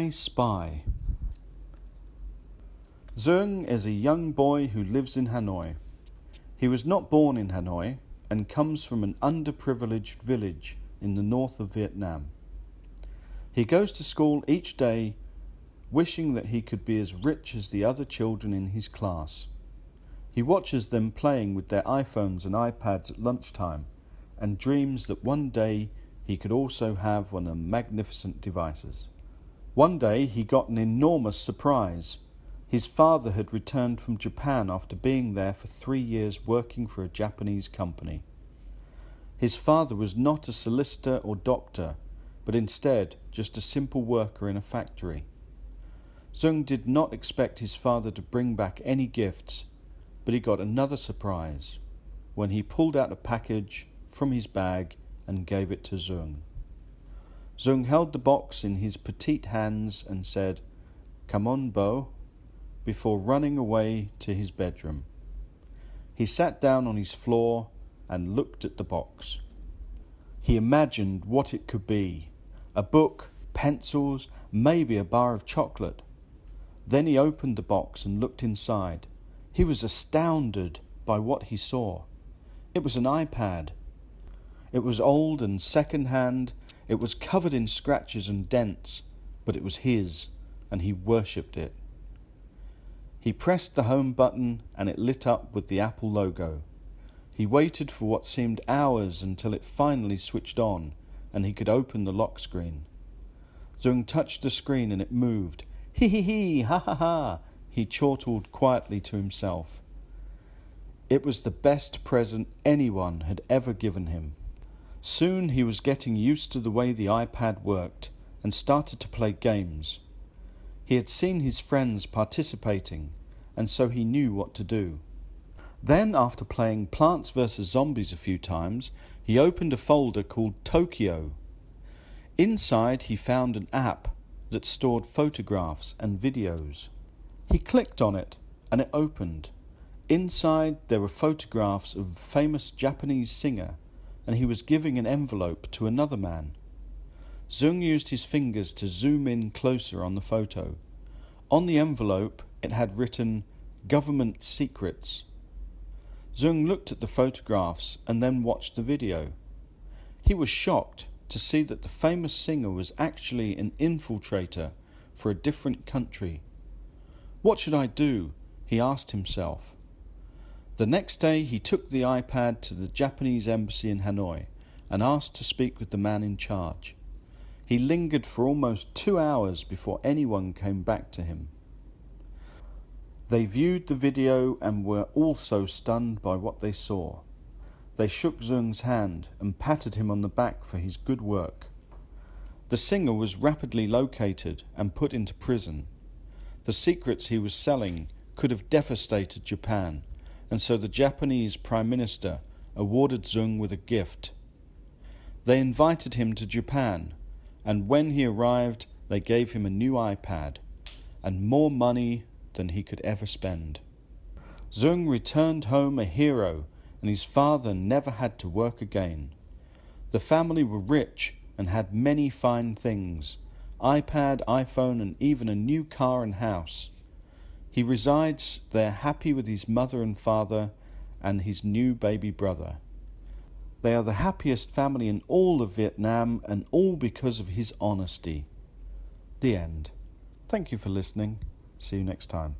I Spy. Zung is a young boy who lives in Hanoi. He was not born in Hanoi and comes from an underprivileged village in the north of Vietnam. He goes to school each day wishing that he could be as rich as the other children in his class. He watches them playing with their iPhones and iPads at lunchtime and dreams that one day he could also have one of the magnificent devices. One day he got an enormous surprise. His father had returned from Japan after being there for three years working for a Japanese company. His father was not a solicitor or doctor, but instead just a simple worker in a factory. Zung did not expect his father to bring back any gifts, but he got another surprise when he pulled out a package from his bag and gave it to Zung. Zung held the box in his petite hands and said, Come on, Bo, before running away to his bedroom. He sat down on his floor and looked at the box. He imagined what it could be a book, pencils, maybe a bar of chocolate. Then he opened the box and looked inside. He was astounded by what he saw. It was an iPad. It was old and second hand. It was covered in scratches and dents, but it was his, and he worshipped it. He pressed the home button and it lit up with the Apple logo. He waited for what seemed hours until it finally switched on and he could open the lock screen. Zung touched the screen and it moved. Hee hee hee, ha ha ha, he chortled quietly to himself. It was the best present anyone had ever given him. Soon he was getting used to the way the iPad worked and started to play games. He had seen his friends participating, and so he knew what to do. Then, after playing Plants vs. Zombies a few times, he opened a folder called Tokyo. Inside, he found an app that stored photographs and videos. He clicked on it and it opened. Inside there were photographs of famous Japanese singer and he was giving an envelope to another man. Zung used his fingers to zoom in closer on the photo. On the envelope it had written Government Secrets. Zung looked at the photographs and then watched the video. He was shocked to see that the famous singer was actually an infiltrator for a different country. What should I do? he asked himself. The next day he took the iPad to the Japanese embassy in Hanoi and asked to speak with the man in charge. He lingered for almost two hours before anyone came back to him. They viewed the video and were also stunned by what they saw. They shook Zung's hand and patted him on the back for his good work. The singer was rapidly located and put into prison. The secrets he was selling could have devastated Japan, and so the Japanese Prime Minister awarded Zung with a gift. They invited him to Japan, and when he arrived, they gave him a new iPad and more money than he could ever spend. Zung returned home a hero and his father never had to work again. The family were rich and had many fine things iPad, iPhone, and even a new car and house. He resides there happy with his mother and father and his new baby brother. They are the happiest family in all of Vietnam and all because of his honesty. The end. Thank you for listening. See you next time.